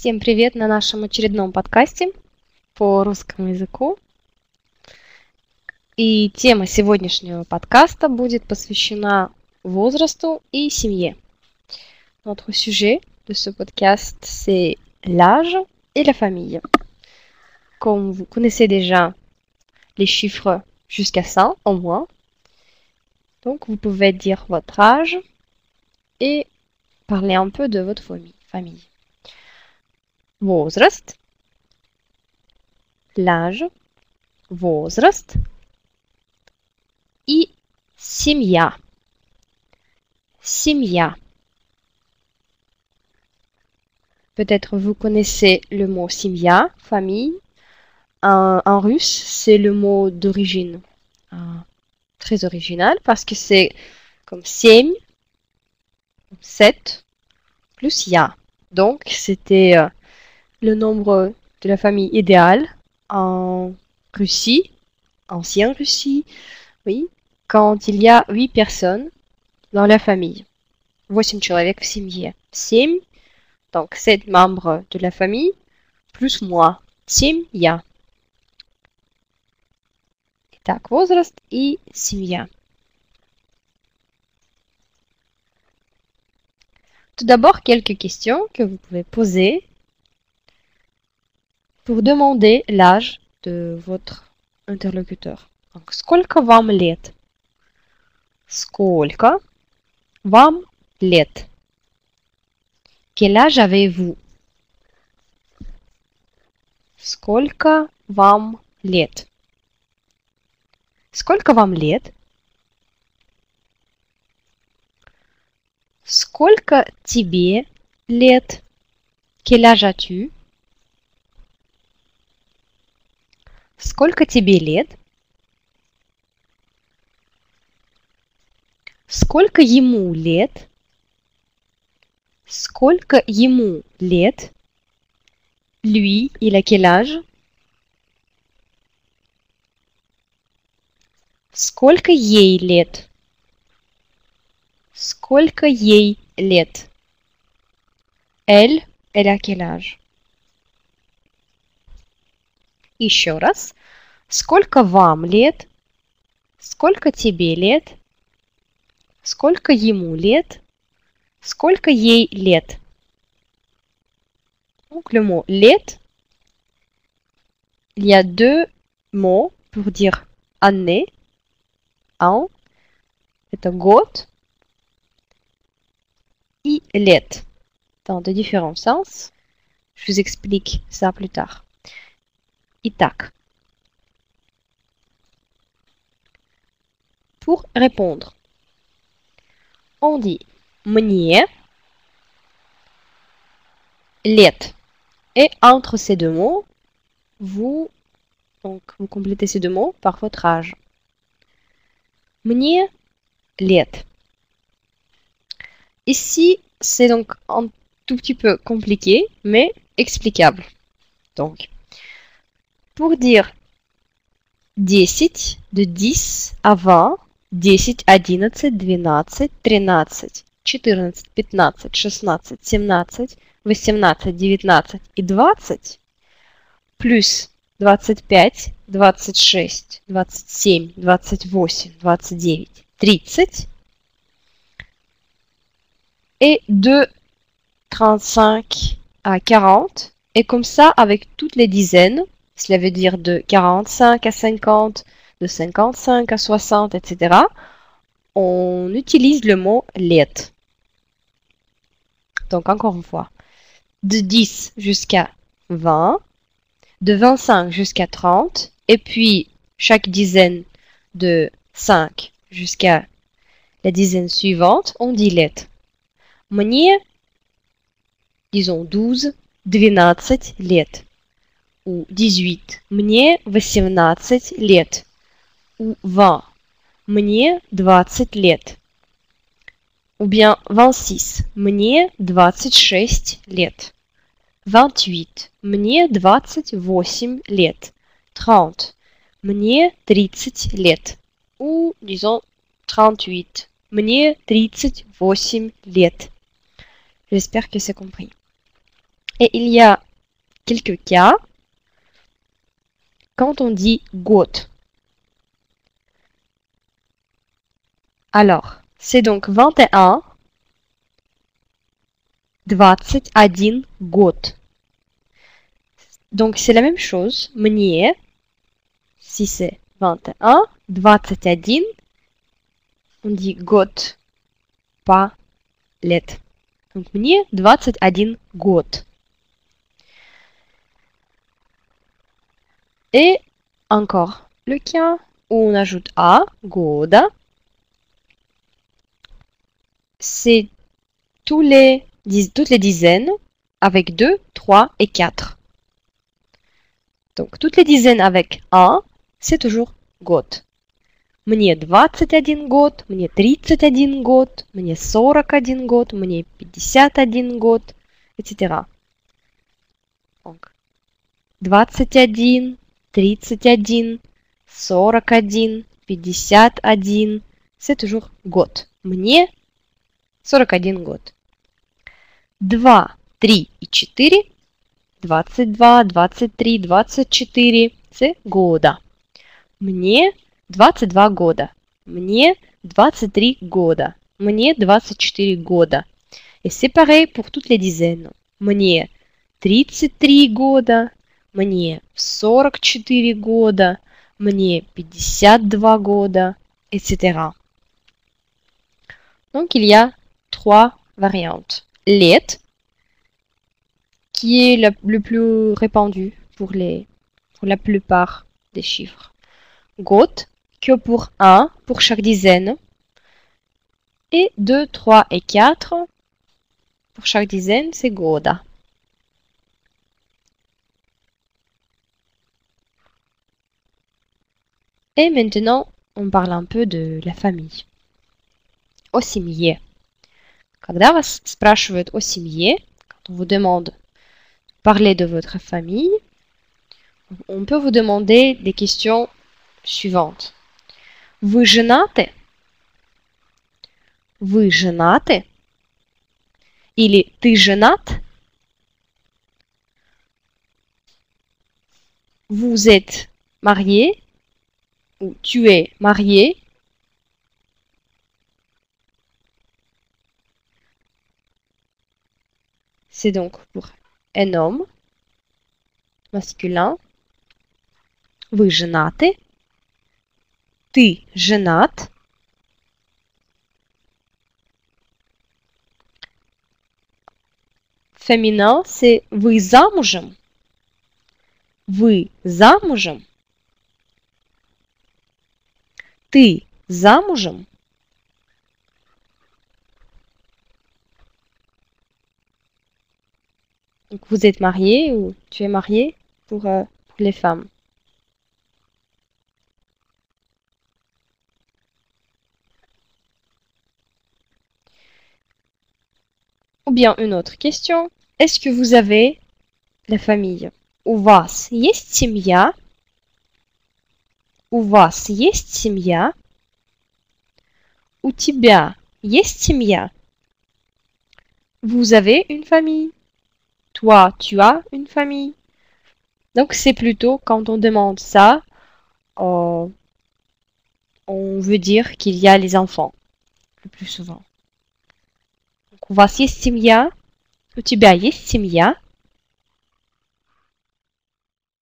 Всем привет на нашем очередном подкасте по русскому языку. И тема сегодняшнего подкаста будет посвящена возрасту и семье. Notre sujet de ce podcast, c'est l'âge et la famille. Comme vous connaissez déjà les chiffres jusqu'à 100 au moins, donc vous pouvez dire votre âge et parler un peu de votre famille. famille. Возраст, l'âge, возраст и семья. Семья. Peut-être vous connaissez le mot семья, famille. En, en russe, c'est le mot d'origine. euh, très original parce que c'est comme 7, 7 plus ya. Donc, c'était euh, le nombre de la famille idéale en Russie, ancienne Russie, oui, quand il y a 8 personnes dans la famille. 8 человек в семье. 7, donc 7 membres de la famille, plus moi. Семья. Итак, возраст и семья. Tout d'abord, quelques questions que vous pouvez poser pour demander l'âge de votre interlocuteur. Donc, сколько вам лет? Сколько вам лет? Quel âge avez-vous? Сколько вам лет? Сколько вам лет? Сколько тебе лет? Quel âge as-tu? Сколько тебе лет? Сколько ему лет? Сколько ему лет? Lui, il a quel âge? Сколько ей лет? Сколько ей лет? Elle, elle a quel âge? Еще раз. Сколько вам лет? Сколько тебе лет? Сколько ему лет? Сколько ей лет? Donc le mot лет, il y a deux mots pour dire année, an, это год, и лет, dans de différents sens. Je vous explique ça plus tard. Итак, pour répondre, on dit мне лет. Et entre ces deux mots, vous, donc, vous complétez ces deux mots par votre âge. Мне лет. Ici, c'est donc un tout petit peu compliqué, mais explicable. Donc, pour dire 10, de 10 à 20, 10, 11, 12, 13, 14, 15, 16, 17, 18, 19 и 20, плюс 25, 26, 27, 28, 29, 30, et de 35 à 40, et comme ça avec toutes les dizaines, cela veut dire de 45 à 50, de 55 à 60, etc., on utilise le mot лет. Donc encore une fois, de 10 jusqu'à 20, de 25 jusqu'à 30, et puis chaque dizaine de 5 jusqu'à la dizaine suivante, on dit лет. Мне, disons 12, 12 лет. Ou 18. Мне 18 лет. Ou 20. Мне 20 лет. Ou bien 26. Мне 26 лет. 28. Мне 28 лет. 30. Мне 30 лет. Ou disons 38. Мне 38 лет. J'espère que c'est compris. Et il y a quelques cas quand on dit год. Alors, c'est donc 21, 21 год. Donc c'est la même chose. Мне, si c'est 21, 21, on dit год, pas лет. Donc мне 21 год. Et encore le cas où on ajoute A, года. C'est tous les, toutes les dizaines avec 2, 3 et 4. Donc toutes les dizaines avec 1, c'est toujours год. Мне 21 год, мне 31 год, мне 41 год, мне 51 год, etc. Donc, 21, 31, 41, 51, c'est toujours год. Мне 41 год. 2, 3 и 4, 22, 23, 24, c'est года. Мне 22 года. Мне 23 года. Мне 24 года. Et c'est pareil pour toutes les dizaines. Мне 33 года. Мне 44 года. Мне 52 года, etc. Donc il y a trois variantes. Лет, qui est le, le plus répandu pour, les, pour la plupart des chiffres. Год, que pour 1 pour chaque dizaine. Et 2, 3 et 4 pour chaque dizaine, c'est года. Et maintenant, on parle un peu de la famille. О семье. Когда вас спрашивают о семье, quand on vous demande de parler de votre famille, on peut vous demander des questions suivantes. Вы женаты? Вы женаты? Или ты женат? Vous êtes marié ou tu es marié. C'est donc pour un homme masculin. Вы женаты? Ты женат? Féminin, c'est вы замужем? Вы замужем? Ты замужем? Donc, vous êtes marié ou tu es marié pour, euh, pour les femmes. Ou bien une autre question. Est-ce que vous avez la famille? У вас есть семья? У вас есть семья? У тебя есть семья? Vous avez une famille? Toi, tu as une famille? Donc c'est plutôt quand on demande ça, euh, on veut dire qu'il y a les enfants, le plus souvent. Donc, у вас есть семья? У тебя есть семья?